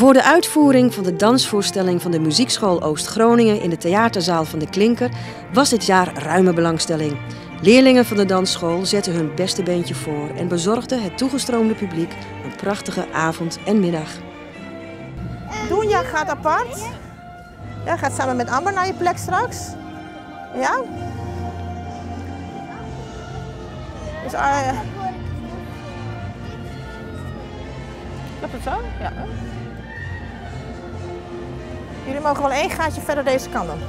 Voor de uitvoering van de dansvoorstelling van de Muziekschool Oost-Groningen in de theaterzaal van de Klinker was dit jaar ruime belangstelling. Leerlingen van de dansschool zetten hun beste beentje voor en bezorgden het toegestroomde publiek een prachtige avond en middag. Doenja gaat apart. Ja, gaat samen met Amber naar je plek straks. Ja? Dus, uh, Klopt het zo? Ja. Jullie mogen wel één gaatje verder deze kant doen.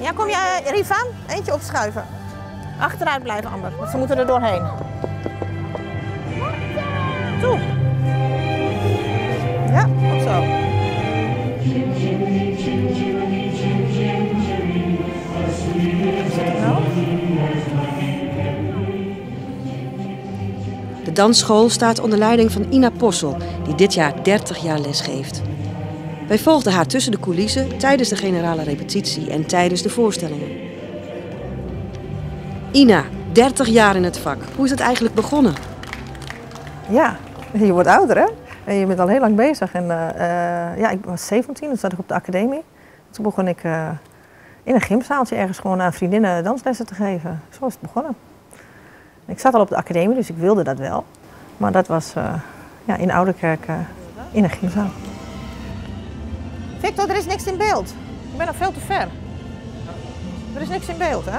Ja, kom je, uh, Riva? Eentje opschuiven. Achteruit blijven, Amber, want ze moeten er doorheen. Toe. Ja, goed zo. De dansschool staat onder leiding van Ina Possel, die dit jaar 30 jaar les geeft. Wij volgden haar tussen de coulissen tijdens de generale repetitie en tijdens de voorstellingen. Ina, 30 jaar in het vak. Hoe is het eigenlijk begonnen? Ja, je wordt ouder hè? En je bent al heel lang bezig. En, uh, ja, ik was 17, toen zat ik op de academie. Toen begon ik uh, in een gymzaaltje ergens gewoon aan vriendinnen danslessen te geven. Zo is het begonnen. Ik zat al op de academie, dus ik wilde dat wel. Maar dat was ja, in Ouderkerk in een gymzaal. Victor, er is niks in beeld. Ik ben nog veel te ver. Er is niks in beeld, hè?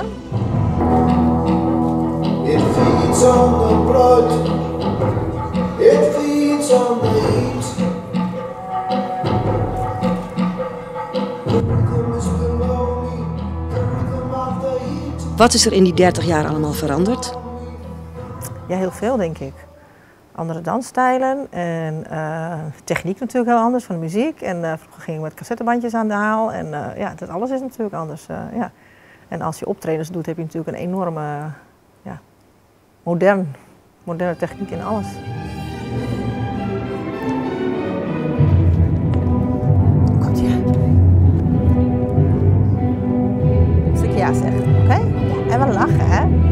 It feeds on the blood. It feeds on the heat. Wat is er in die 30 jaar allemaal veranderd? Ja, heel veel denk ik andere dansstijlen en uh, techniek natuurlijk heel anders van de muziek. En uh, vroeger ging ik met cassettebandjes aan de haal en uh, ja, dat alles is natuurlijk anders. ja. En als je optredens doet heb je natuurlijk een enorme, ja, modern, moderne techniek in alles. Komt ja. Als ja zeg, oké? En wel lachen, hè?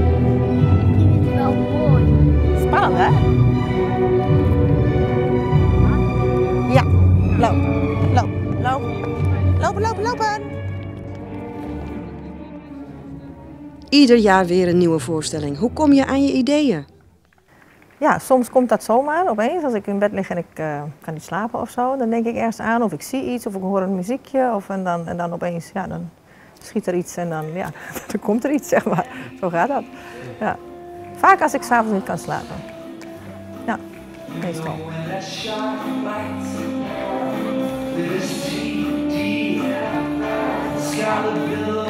Lopen, lopen, lopen. Ieder jaar weer een nieuwe voorstelling. Hoe kom je aan je ideeën? Ja, soms komt dat zomaar opeens. Als ik in bed lig en ik uh, kan niet slapen of zo, dan denk ik ergens aan of ik zie iets of ik hoor een muziekje. Of, en, dan, en dan opeens, ja, dan schiet er iets en dan, ja, dan komt er iets, zeg maar. Zo gaat dat. Ja. Vaak als ik s'avonds niet kan slapen. Ja, meestal. Niet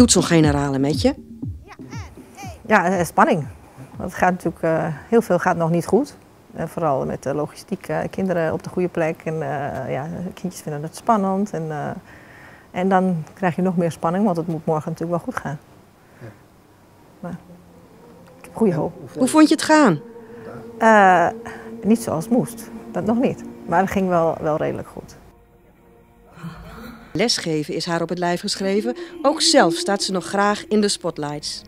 doet zo'n generale met je? Ja, eh, spanning. Het gaat natuurlijk, uh, heel veel gaat nog niet goed. Vooral met de logistiek, uh, kinderen op de goede plek. En uh, ja, kindjes vinden het spannend. En, en dan krijg je nog meer spanning, want het moet morgen natuurlijk wel goed gaan. Ja. Maar ik heb goede hoop. Hoe vond je het gaan? niet zoals het moest, dat nog niet. Maar het ging wel, wel redelijk goed. Lesgeven is haar op het lijf geschreven. Ook zelf staat ze nog graag in de spotlights.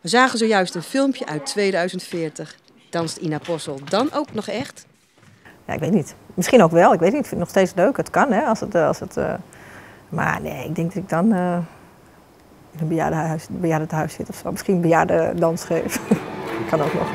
We zagen zojuist een filmpje uit 2040. Danst Ina Possel dan ook nog echt? Ja, ik weet niet. Misschien ook wel. Ik weet niet. Ik vind het nog steeds leuk. Het kan, hè. Als het, eh, als het, eh, Maar nee, ik denk dat ik dan eh, in een bejaardenhuis, bejaardenhuis zit of zo. Misschien bejaardendans geef. kan ook nog.